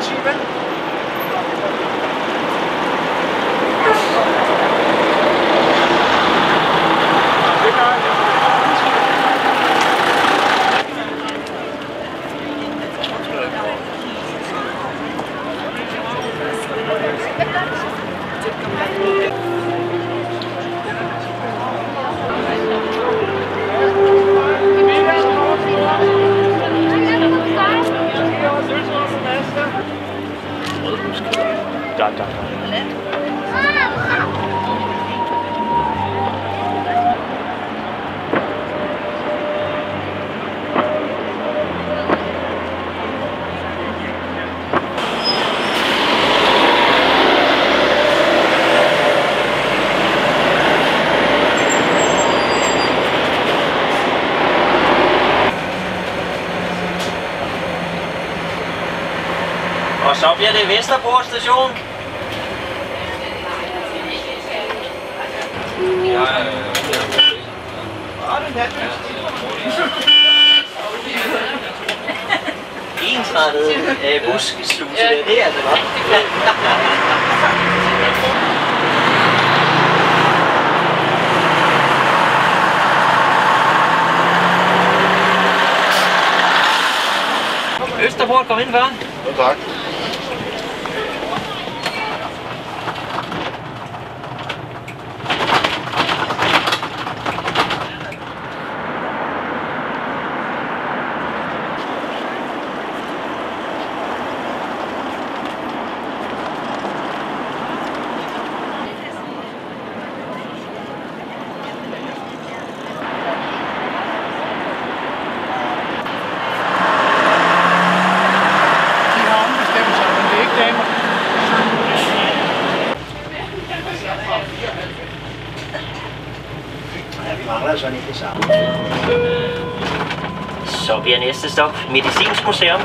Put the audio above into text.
She. Så bliver det Vesterport station. Ensrettet øh, buskesluse, det er det altså godt. Østerport, kom ind før. Ja, tak. Ja, vi mangler altså sådan ikke det samme. Så bliver næste stop Medicinsk Museum.